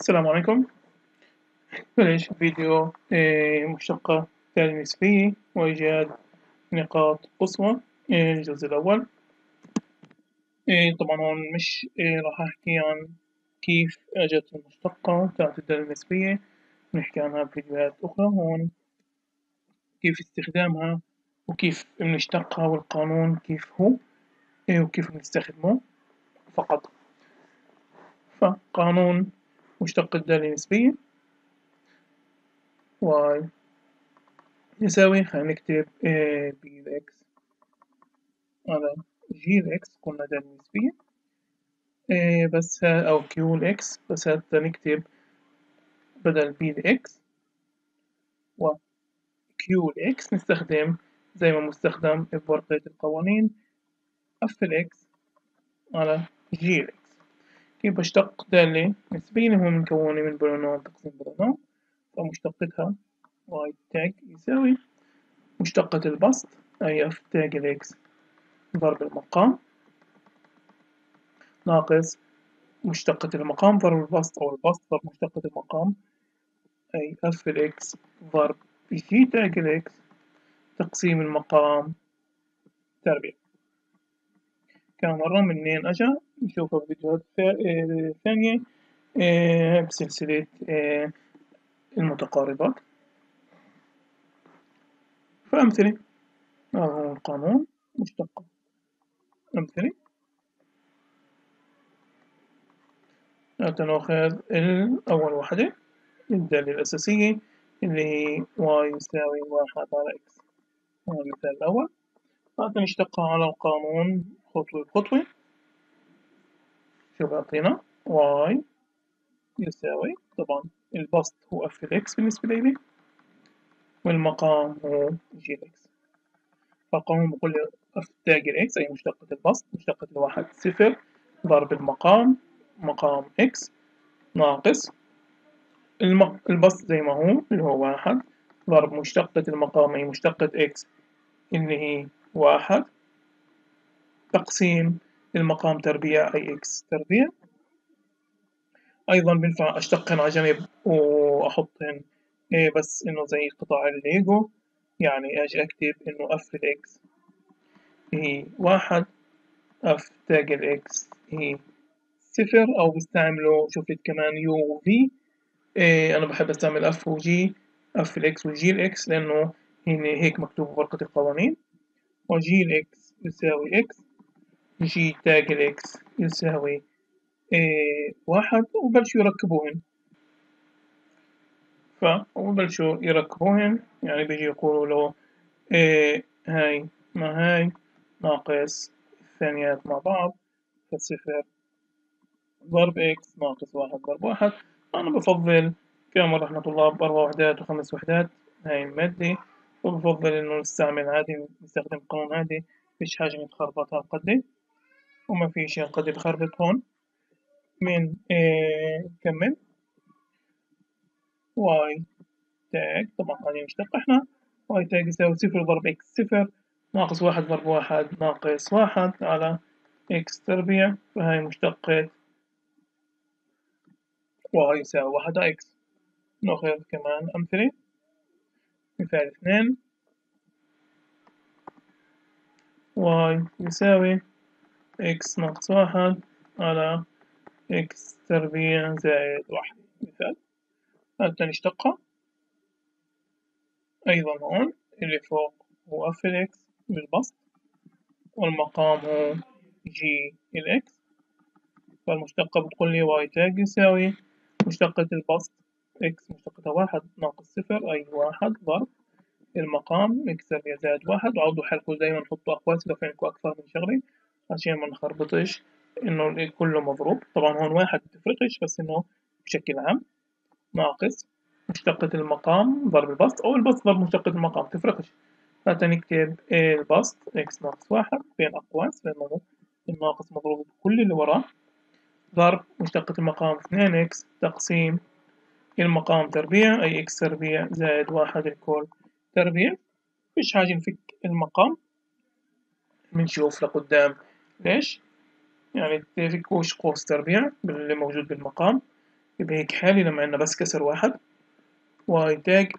السلام عليكم. بلش فيديو آه، مشتقة تالي نسبية وإيجاد نقاط قصوى آه، الجزء الأول. آه، طبعا هون مش راح أحكي عن كيف أجت المشتقة تاعت الدالة النسبية نحكي عنها بفيديوهات أخرى هون. كيف استخدامها وكيف بنشتقها والقانون كيف هو وكيف بنستخدمه فقط. فقانون مشتق الدالة النسبية y يساوي خلينا نكتب p x على g ال x قلنا دالة نسبية بس أو q ال x بس هذا نكتب بدل p ال x و q ال x نستخدم زي ما مستخدم بورقة القوانين اف الاكس على جي كيف بشتق دالة نسبيا هو مكونة من פולינום تقسيم פולינום فمشتقتها y תג يساوي مشتقة البسط أي f תג ال x ضرب المقام. ناقص مشتقة المقام ضرب البسط أو البسط ضرب مشتقة المقام. أي f ال x ضرب g תג ال x تقسيم المقام تربيع. كم مرة منين أجا نشوفه في فيديوهات ثانية آه، بسلسلة آه، المتقاربات. فأمثلة. هذا القانون. مشتقة أمثلة. نأخذ الأول واحدة. الدالة الأساسية اللي هي y يساوي واحد على x هذا المثال الأول. بعد نشتقها على القانون. خطوة بخطوة شو بيعطينا y يساوي طبعا البسط هو f ال x بالنسبة لي والمقام هو g ال x فالقانون بقول لي f תג ال x أي مشتقة البسط مشتقة الواحد صفر ضرب المقام مقام x ناقص البسط زي ما هو اللي هو واحد ضرب مشتقة المقام أي مشتقة x اللي هي واحد تقسيم المقام تربيع أي x تربيع أيضا بينفع أشتقهن على جنب وأحطهن إيه بس إنه زي قطع الليجو يعني أجي أكتب إنه f ال x هي واحد f תג ال x هي صفر أو بستعمله شفت كمان u و v إيه أنا بحب أستعمل أف وجي أف الإكس وجي الإكس لأنه هيك مكتوب بورقة القوانين. و g ال x يساوي x g תג ال x يساوي إيه واحد وبلشوا يركبوهن. فبلشوا يركبوهن. يعني بيجي يقولوا له إيه هاي مع هاي ناقص الثانيات مع بعض فصفر ضرب إكس ناقص واحد ضرب واحد. أنا بفضل كما مرة طلاب أربع وحدات وخمس وحدات. هاي المادة. وبفضل إنه نستعمل عادي نستخدم قانون عادي. مفيش حاجة نتخربط هالقد وما فيش هالقد بخربط هون من نكمل y תג طبعا هذه مشتقة إحنا. y תג يساوي صفر ضرب x صفر ناقص واحد ضرب واحد ناقص واحد على x تربيع. فهاي مشتقة y يساوي واحد على x. نأخذ كمان أمثلة. مثال اثنين. y يساوي x ناقص واحد على x تربيع زائد واحد. مثال. حتى نشتقها أيضا هون اللي فوق هو اف الإكس بالبسط والمقام هو جي الإكس فالمشتقة بتقول لي y תג يساوي مشتقة البسط x مشتقتها واحد ناقص صفر أي واحد ضرب المقام x تربيع زائد واحد وعوضوا حلكم دايما حطوا أقواس إذا في عندكم أكثر من شغلة عشان ما نخربطش إنه كله مضروب. طبعا هون واحد بتفرقش بس إنه بشكل عام ناقص مشتقة المقام ضرب البسط. أو البسط ضرب مشتقة المقام تفرقش نكتب البسط x ناقص واحد بين أقواس لأنه الناقص مضروب بكل اللي وراه. ضرب مشتقة المقام اثنين x تقسيم المقام تربيع أي x تربيع زائد واحد الكل تربيع. مفيش حاجة نفك المقام بنشوف لقدام. ليش يعني تفكوش قوس تربيع اللي موجود بالمقام. يبقى هيك حالي لما عنا بس كسر واحد. y תג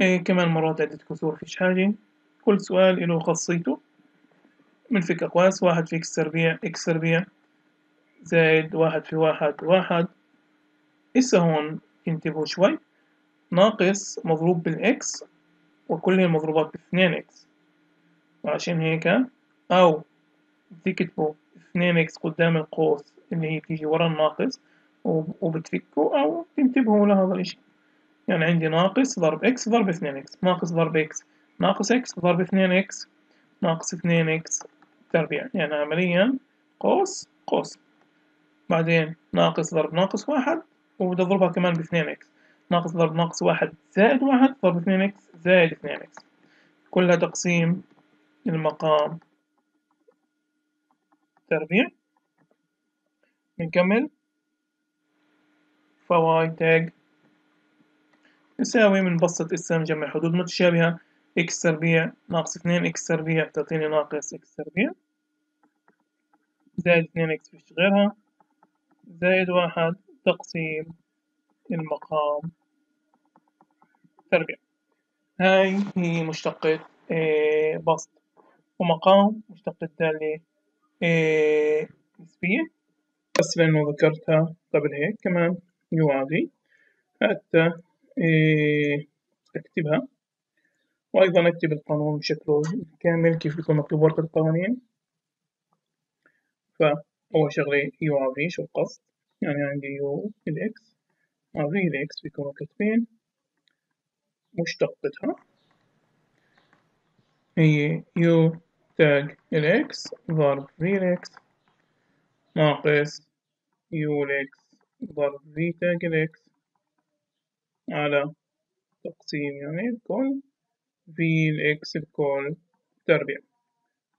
إيه كمان مرات عدة كسور فيش حاجة كل سؤال إله خاصيته. بنفك أقواس واحد في إكس تربيع إكس تربيع زائد واحد في واحد واحد. إسا هون انتبهوا شوي. ناقص مضروب بال x وكل المضروبات باثنين x. وعشان هيك أو بتكتبوا اثنين x قدام القوس اللي هي تيجي ورا الناقص وبتفكوا أو تنتبهوا لهذا الإشي. يعني عندي ناقص ضرب إكس ضرب اثنين إكس ناقص ضرب إكس ناقص إكس ضرب اثنين إكس ناقص اثنين إكس تربيع. يعني عمليا قوس قوس. بعدين ناقص ضرب ناقص واحد وبدي أضربها كمان باثنين x ناقص ضرب ناقص واحد زائد واحد ضرب اثنين إكس زائد اثنين إكس كلها تقسيم المقام تربيع بنكمل ف y תג يساوي بنبسط اسم جمع حدود متشابهة. إكس تربيع ناقص اثنين. إكس تربيع تعطيني ناقص إكس تربيع. زائد اثنين إكس فيش غيرها. زائد واحد تقسيم المقام. تربيع. هاي هي مشتقة إيه بسط. ومقام مشتقة دالة إيه نسبية بس لأنه ذكرتها قبل هيك كمان يعادي حتى إيه أكتبها. وأيضا أكتب القانون بشكله كامل كيف بيكون مكتوب ورقة القوانين. فأول شغلة u v شو القصد؟ يعني عندي u ال x v ال x بيكونوا كاتبين مشتقتها. هي u תג ال x ضرب v ال x ناقص u ال x ضرب v תג ال x على تقسيم يعني الكل g ال x الكل تربيع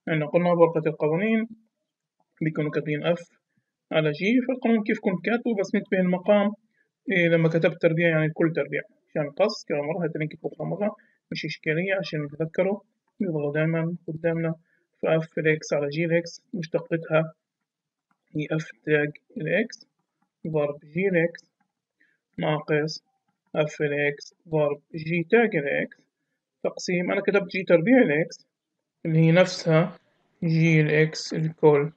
لأن قلنا بورقة القوانين. بيكونوا كاتبين f على g فالقانون كيف كنت كاتبه؟ بس ننتبه المقام. إيه لما كتبت تربيع يعني الكل تربيع. عشان قص كذا مرة هتلاقي كتبه مرة. مش إشكالية عشان نتذكره. يظهر دائما قدامنا ف f ال x على g ال x مشتقتها هي f תג ال x ضرب g ال x ناقص f ال x ضرب g תג ال x تقسيم أنا كتبت g تربيع ال x اللي هي نفسها g ال x الكل.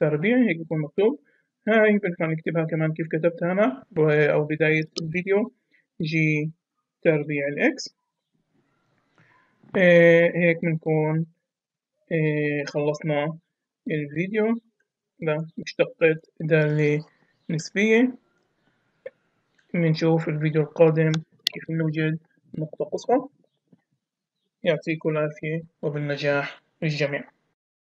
تربيع هيك بيكون مكتوب. هاي بنفع نكتبها كمان كيف كتبتها أنا أو بداية الفيديو. g تربيع ال x إيه هيك بنكون إيه خلصنا الفيديو. لمشتقة دالة نسبية. بنشوف الفيديو القادم كيف نوجد نقطة قصوى. يعطيكم العافية وبالنجاح للجميع.